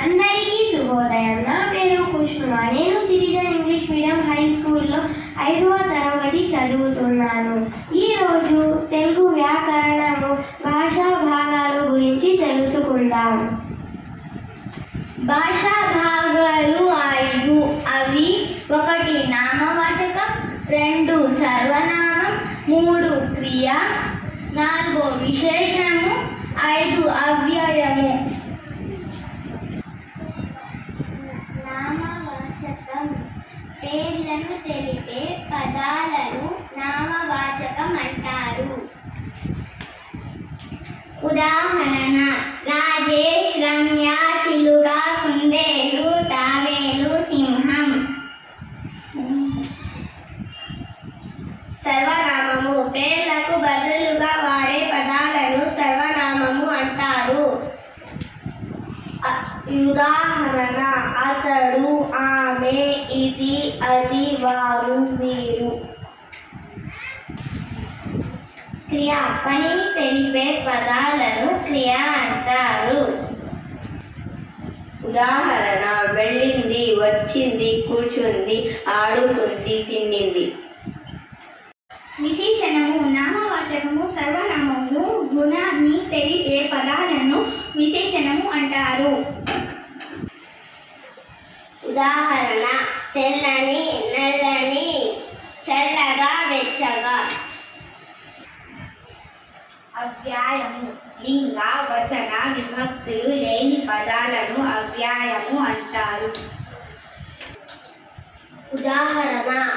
శుభోదయం. నా పేరు కుష్మ నేను సిటిజన్ ఇంగ్లీష్ మీడియం హై స్కూల్లో ఐదవ తరగతి చదువుతున్నాను. ఈరోజు తెలుగు వ్యాకరణము భాషా భాగాల గురించి తెలుసుకుందాం. భాషా భాగాలు ఐదు. అవి ఒకటి నామవాచకం రెండు సర్వనామం మూడు క్రియ నాలుగు విశేషణము ఐదు అవ్యయము నామవాచకం పేర్లను తెలిపే పదాలను నామవాచకం అంటారు ఉదాహరణ రాజేష్ రమ్య చిలుక కుందేలు తావేలు సింహం. సర్వనామము పేర్లకు బదులుగా వాడే పదాలను సర్వనామము అంటారు. ఉదాహరణ అతడు ఆమె ఇది అది వారు వీరు. క్రియ పనిని తెలిపే పదాలను క్రియ అంటారు. ఉదాహరణ వెళ్ళింది వచ్చింది కూర్చుంది ఆడుకుంది తిన్నింది. విశేషణము నామవాచకము సర్వనామము గుణాన్ని తెలిపే పదాలను విశేషణము అంటారు. ఉదాహరణ తెల్లని నల్లని చల్లగా వెచ్చగా. అవ్యాయము లింగ వచన విభక్తులు లేని పదాలను అవ్యాయము అంటారు. ఉదాహరణ